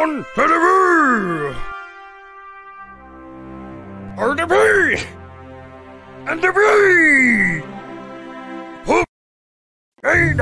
On the bee! And the! Hey,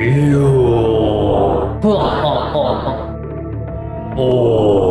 Ew. Oh.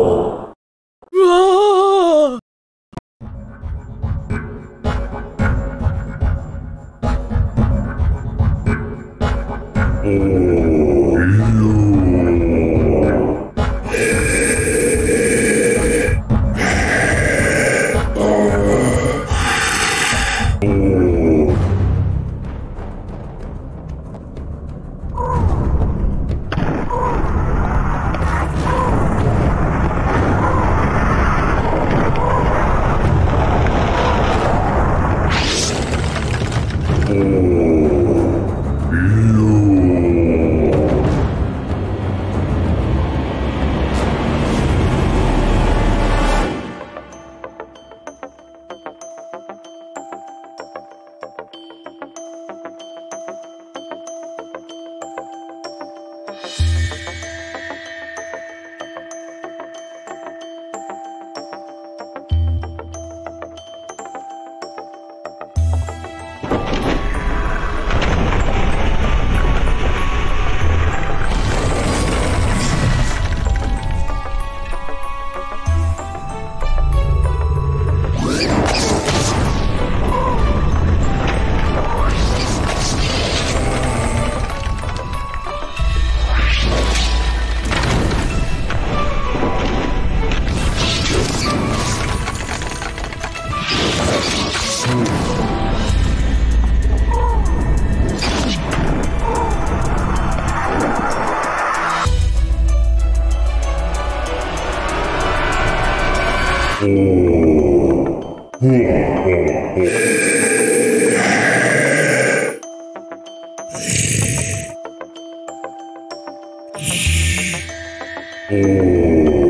Oh.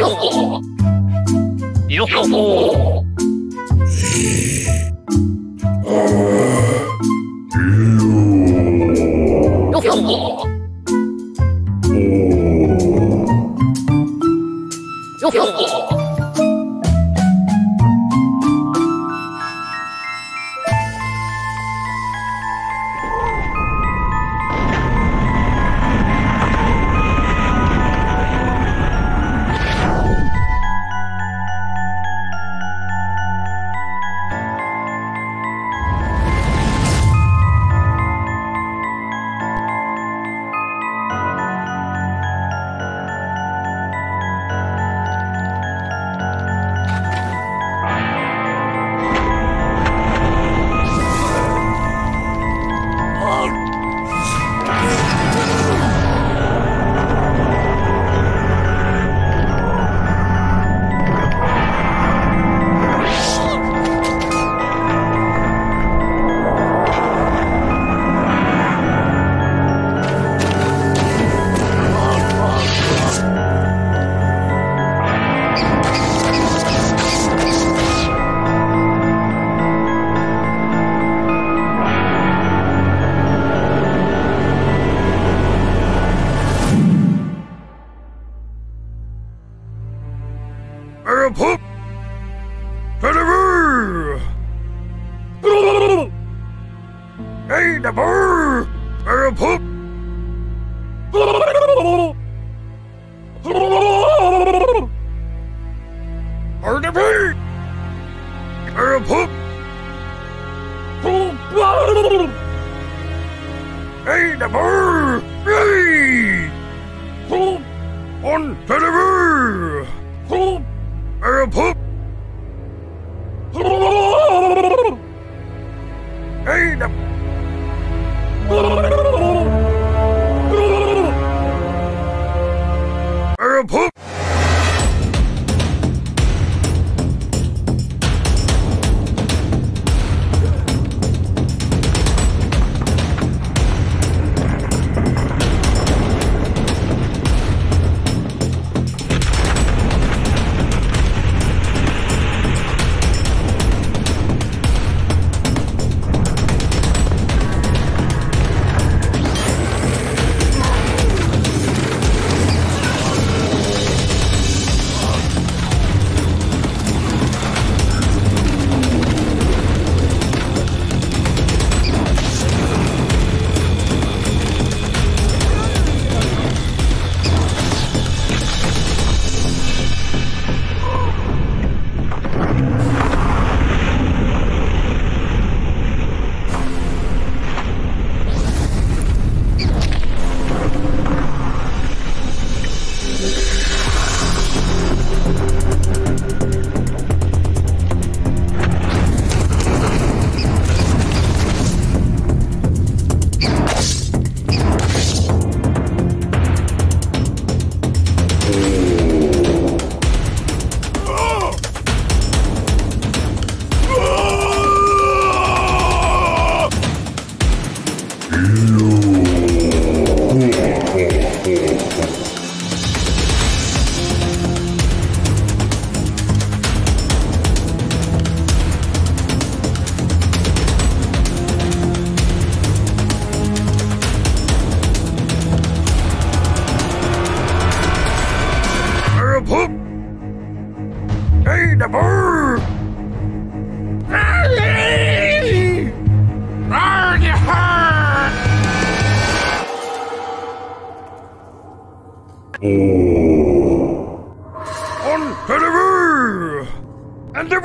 よっほよっほ the bird! Aeropup! Hey, the bird! Hey! On deliver! Aeropup! And the